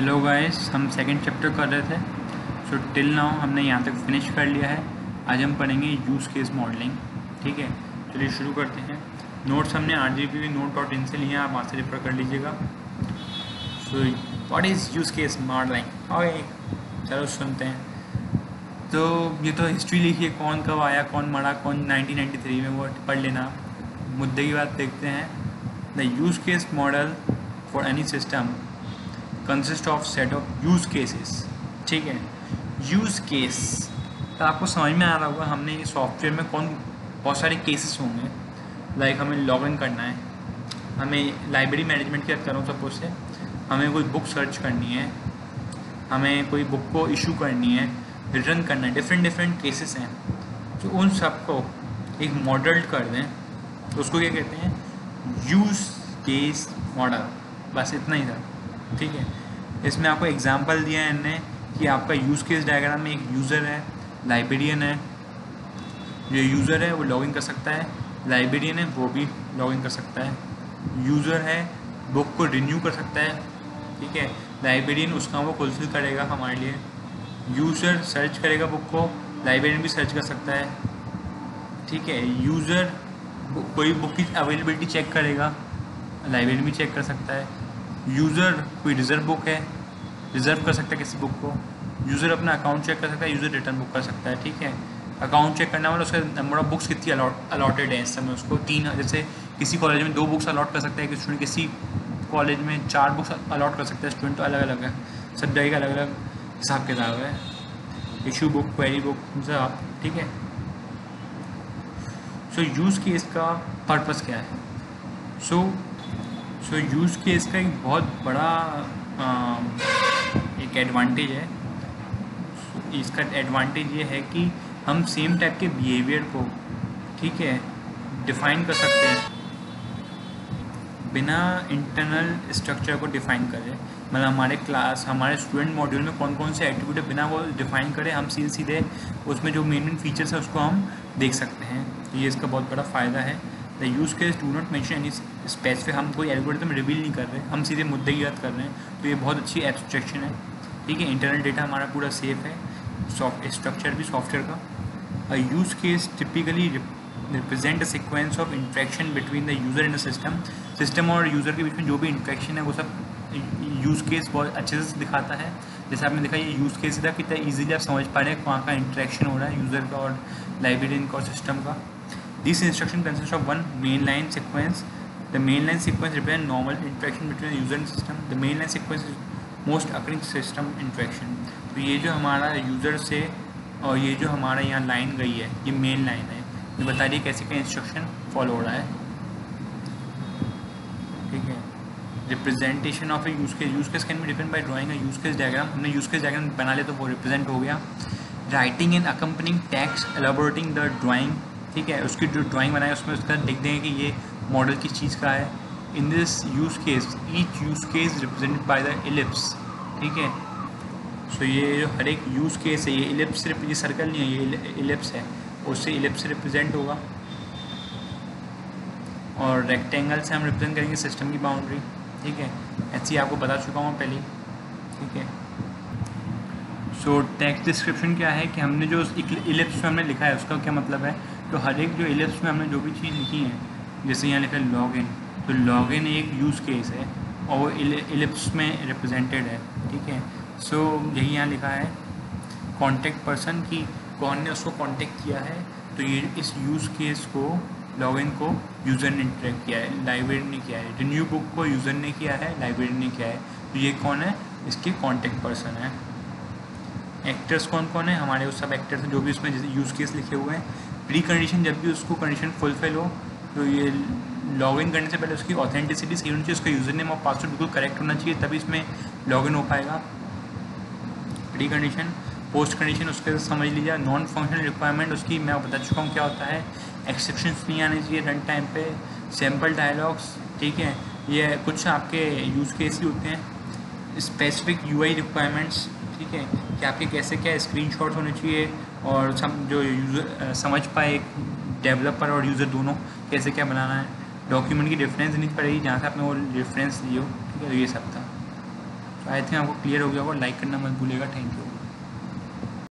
Hello guys हम second chapter कर रहे थे। सो टिल नाउ हमने यहाँ तक फिनिश कर लिया है। आज हम पढ़ेंगे यूज़ केस मॉडलिंग ठीक है? चलिए शुरू करते हैं। नोट्स हमने R G P note dot in से लिए हैं। आप वहाँ से रेफर कर लीजिएगा। So what is use case modelling okay चलो सुनते हैं। तो ये तो हिस्ट्री लिखी है कौन कब आया, कौन मरा, कौन 1993 में वो पढ़ लेना। मुद्दे की बात देखते हैं। The use case model for any system consist of set of use cases ठीक है? यूज़ केस तो आपको समझ में आ रहा होगा हमने सॉफ्टवेयर में कौन, बहुत सारे केसेस होंगे। लाइक like हमें लॉग इन करना है। हमें लाइब्रेरी मैनेजमेंट की करूँ सपोज़ से। हमें कोई बुक सर्च करनी है। हमें कोई बुक को इशू करनी है। रिटर्न करना है। डिफरेंट डिफरेंट केसेस हैं। तो उन सबको एक मॉडल कर दें। तो उसको क्या कहते हैं? यूज़ केस मॉडल बस इतना ही था। ठीक है? इसमें आपको एग्जांपल दिया है इनने कि आपका यूज़ केस डायग्राम में एक यूज़र है लाइब्रेरियन है। जो यूज़र है, वो लॉगिन कर सकता है। लाइब्रेरियन है, वो भी लॉगिन कर सकता है। यूज़र है बुक को रिन्यू कर सकता है। ठीक है? लाइब्रेरियन उसका वो फुलफिल करेगा हमारे लिए। यूज़र सर्च करेगा बुक को लाइब्रेरियन भी सर्च कर सकता है। ठीक है? यूज़र कोई बुक की अवेलेबिलिटी चेक करेगा लाइब्रेरियन भी चेक कर सकता है। यूज़र कोई रिज़र्व बुक है रिज़र्व कर सकता है किसी बुक को। यूज़र अपना अकाउंट चेक कर सकता है यूज़र रिटर्न बुक कर सकता है ठीक है? अकाउंट चेक करना वाला उसका नंबर ऑफ़ बुक्स कितनी अलॉटेड है इस समय उसको? तीन जैसे किसी कॉलेज में दो बुक्स अलॉट कर सकता है कि स्टूडेंट किसी कॉलेज में चार बुक्स अलॉट कर सकता है स्टूडेंट तो अलग अलग है। सब जगह अलग अलग हिसाब किताब है। इशू बुक क्वेरी बुक सब ठीक है? सो यूज़ का पर्पज़ क्या है? So so, so use case का एक बहुत बड़ा आ, एक एडवांटेज है। इसका एडवांटेज ये है कि हम सेम टाइप के बिहेवियर को ठीक है डिफ़ाइन कर सकते हैं। बिना इंटरनल स्ट्रक्चर को डिफ़ाइन करें। मतलब हमारे क्लास हमारे स्टूडेंट मॉड्यूल में कौन कौन से एक्टिविटी बिना वो डिफ़ाइन करें हम सीधे सीधे उसमें जो मेन मेन फीचर्स है उसको हम देख सकते हैं। तो ये इसका बहुत बड़ा फ़ायदा है। The use case do not mention any specific हम कोई एल्गोरिथम रिवील नहीं कर रहे. हम सीधे मुद्दे की बात कर रहे हैं. तो ये बहुत अच्छी एब्स्ट्रैक्शन है. ठीक है? इंटरनल डेटा हमारा पूरा सेफ़ है. सॉफ्ट स्ट्रक्चर भी सॉफ्टवेयर का. A use case typically represent a sequence of interaction between the user in the system system और यूज़र के बीच में जो भी इंट्रैक्शन है, वो सब यूज़ केस बहुत अच्छे से दिखाता है. जैसे आपने देखा, ये यूज़ केस था, कितना ईजिली आप समझ पा रहे हैं वहाँ का इंट्रैक्शन हो रहा है यूज़र का और लाइब्रेरियन का और सिस्टम का. This instruction consists of one mainline sequence. The mainline sequence represents normal interaction between user and system. The mainline sequence is most occurring system interaction. तो ये जो हमारा यूज़र से और ये जो हमारा यहाँ लाइन गई है ये मेन लाइन है ये बता रही है कैसे क्या इंस्ट्रक्शन फॉलो हो रहा है ठीक है representation of a use case use case can be depend by drawing use case diagram हमने यूज़ केस डायग्राम बना लिया तो वो रिप्रेजेंट हो गया writing and accompanying text elaborating the drawing ठीक है, उसकी जो ड्राइंग बनाए उसमें उसका लिख देंगे कि ये मॉडल किस चीज़ का है। In this use case each use case represented by the ellipse ठीक है? सो ये जो हर एक यूज़ केस है, ये इलिप्स सिर्फ़ ये सर्कल नहीं है, ये इलिप्स है। उससे इलिप्स रिप्रेजेंट होगा। और रेक्टेंगल से हम रिप्रेजेंट करेंगे सिस्टम की बाउंड्री ठीक है? ऐसी आपको बता चुका हूँ पहले, ठीक है? सो टेक्स्ट डिस्क्रिप्शन क्या है कि हमने जो इलिप्स में हमने लिखा है, उसका क्या मतलब है? तो हर एक जो एलिप्स में हमने जो भी चीज़ लिखी है जैसे यहाँ लिखा है लॉग इन तो लॉग इन एक यूज़ केस है और वो एलिप्स में रिप्रेजेंटेड है ठीक है? सो so, यही यहाँ लिखा है कॉन्टेक्ट पर्सन की कौन ने उसको कॉन्टेक्ट किया है तो ये इस यूज़ केस को लॉगिन को यूज़र ने इंटरेक्ट किया है लाइब्रेरी ने किया है रिन्यू बुक को यूज़र ने किया है लाइब्रेरी ने किया है तो ये कौन है? इसके कॉन्टेक्ट पर्सन है। एक्टर्स कौन कौन है? हमारे उस सब एक्टर्स हैं जो भी उसमें जैसे यूज़ केस लिखे हुए हैं। प्री कंडीशन जब भी उसको कंडीशन फुलफिल हो तो ये लॉग इन करने से पहले उसकी ऑथेंटिसिटी सही होनी चाहिए उसका यूज़र नेम और पासवर्ड बिल्कुल करेक्ट होना चाहिए, तभी इसमें लॉग इन हो पाएगा। प्री कंडीशन पोस्ट कंडीशन उसके समझ लीजिए नॉन फंक्शनल रिक्वायरमेंट उसकी मैं बता चुका हूँ क्या होता है। एक्सेप्शन नहीं आने चाहिए रन टाइम पे सैंपल डायलॉग्स ठीक है? ये कुछ आपके यूज़ केस ही होते हैं। स्पेसिफिक यू आई रिक्वायरमेंट्स ठीक है कि आपके कैसे क्या स्क्रीन होने चाहिए और सम, जो यूज़र समझ पाए एक डेवलपर और यूज़र दोनों कैसे क्या बनाना है। डॉक्यूमेंट की डिफरेंस नहीं पड़ेगी, जहाँ से आपने वो रेफरेंस दी हो, ठीक है तो ये सब था। तो आई थिंक आपको क्लियर हो गया होगा लाइक करना मत भूलेगा थैंक यू